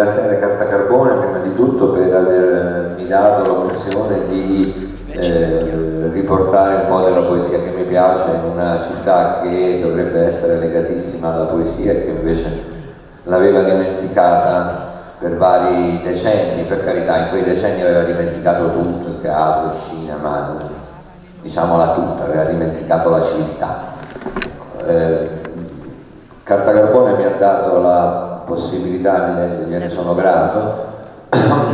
ringraziare Carta Carbone prima di tutto per avermi dato l'occasione di eh, riportare un po' della poesia che mi piace in una città che dovrebbe essere legatissima alla poesia e che invece l'aveva dimenticata per vari decenni, per carità, in quei decenni aveva dimenticato tutto, il teatro, il cinema, diciamola tutta, aveva dimenticato la civiltà. Eh, Carta Carbone mi ha dato la possibilità, gliene sono grato,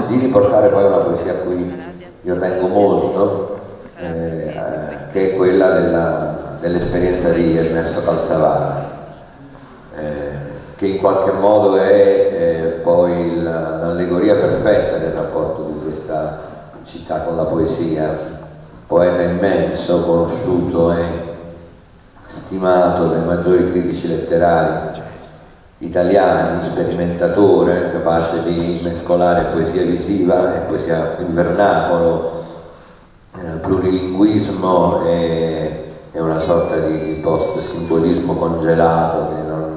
di riportare poi una poesia a cui io tengo molto, eh, che è quella dell'esperienza dell di Ernesto Calzavara, eh, che in qualche modo è eh, poi l'allegoria perfetta del rapporto di questa città con la poesia, poeta immenso, conosciuto e stimato dai maggiori critici letterari italiani, sperimentatore, capace di mescolare poesia visiva e poesia in vernacolo, eh, plurilinguismo e, e, una sorta di post-simbolismo congelato che non,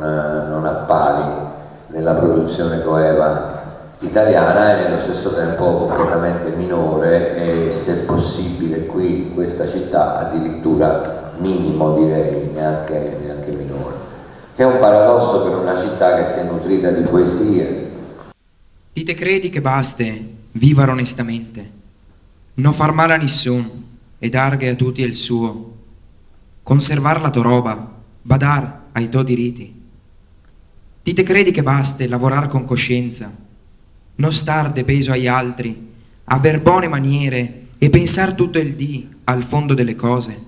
non appari nella produzione coeva italiana e nello stesso tempo completamente minore e se possibile qui in questa città addirittura minimo direi, neanche, neanche. È un paradosso per una città che si è nutrita di poesie. Dite credi che baste vivere onestamente, non far male a nessuno e darghe a tutti il suo, conservar la tua roba, badar ai tuoi diritti. Dite credi che baste lavorare con coscienza, non star de peso agli altri, aver buone maniere e pensare tutto il dì al fondo delle cose.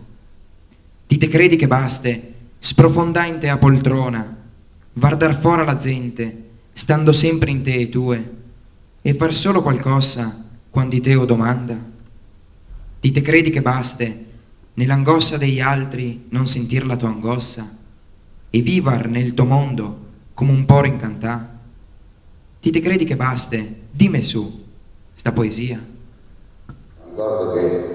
Ti te credi che baste, sprofondà in te a poltrona, guardar fuori la gente, stando sempre in te e tue, e far solo qualcosa quando te o domanda? Ti te credi che baste, nell'angoscia degli altri non sentir la tua angoscia, e vivar nel tuo mondo come un poro incantà? Ti te credi che baste, dimmi su, sta poesia. Ricordo che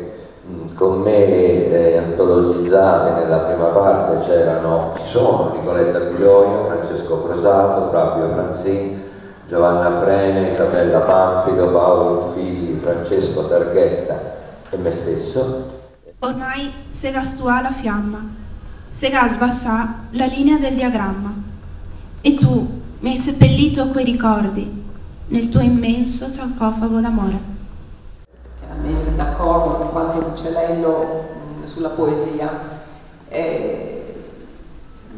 con me eh, antologizzate nella prima parte c'erano, ci sono Nicoletta Biglioio, Francesco Prosato, Fabio Franzin, Giovanna Frene, Isabella Panfido, Paolo Figli, Francesco Targhetta e me stesso. Ormai se gastua la fiamma, se sbassa la linea del diagramma e tu mi hai seppellito quei ricordi nel tuo immenso sarcofago d'amore quanto dice Lello sulla poesia. Eh,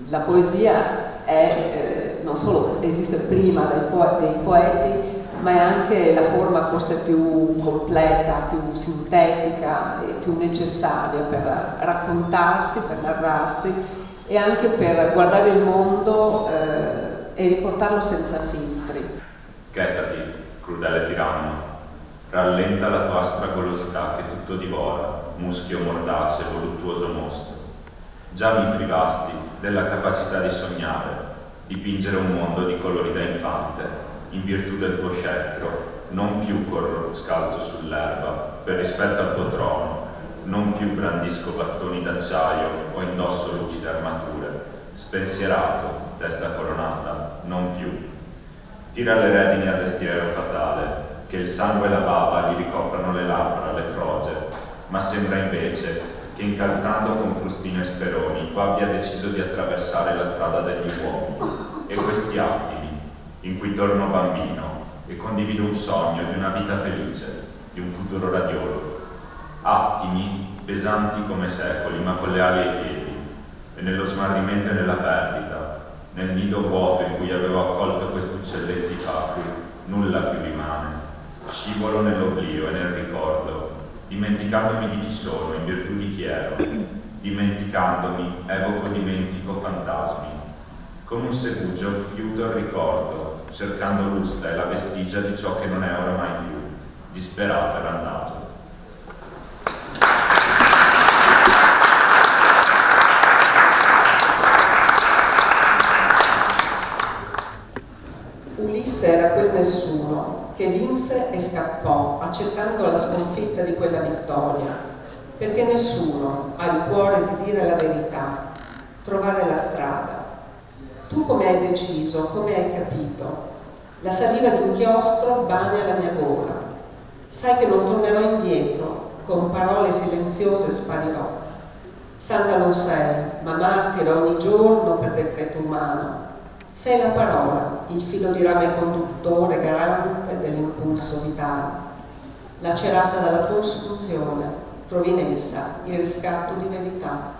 la poesia è, eh, non solo esiste prima dei, po dei poeti, ma è anche la forma forse più completa, più sintetica e più necessaria per raccontarsi, per narrarsi e anche per guardare il mondo eh, e riportarlo senza filtri. Chetati, crudele tiranno, Rallenta la tua aspra golosità che tutto divora, muschio mordace, voluttuoso mostro. Già mi privasti della capacità di sognare, dipingere un mondo di colori da infante, in virtù del tuo scettro, non più corro scalzo sull'erba, per rispetto al tuo trono, non più brandisco bastoni d'acciaio o indosso lucide armature, spensierato, testa coronata, non più. Tira le redini al destiero fatale, che il sangue e la bava gli ricoprano le labbra, le froge, ma sembra invece che incalzando con frustino e speroni tu abbia deciso di attraversare la strada degli uomini e questi attimi, in cui torno bambino e condivido un sogno di una vita felice, di un futuro radioso. Attimi pesanti come secoli, ma con le ali ai piedi, e nello smarrimento e nella perdita, nel nido vuoto in cui avevo accolto questi uccelletti fatui, nulla più rimane scivolo nell'oblio e nel ricordo, dimenticandomi di chi sono in virtù di chi ero, dimenticandomi evoco dimentico fantasmi. Con un segugio fiuto il ricordo, cercando l'usta e la vestigia di ciò che non è oramai più, disperato e randagio. Ulisse era quel nessuno che vinse e scappò, accettando la sconfitta di quella vittoria, perché nessuno ha il cuore di dire la verità, trovare la strada. Tu come hai deciso, come hai capito? La saliva d'inchiostro bagna la mia gola. Sai che non tornerò indietro, con parole silenziose sparirò. Santa non sei, ma martire ogni giorno per decreto umano. Sei la parola, il filo di rame conduttore garante dell'impulso vitale, lacerata dalla tua istruzione, provinessa, il riscatto di verità.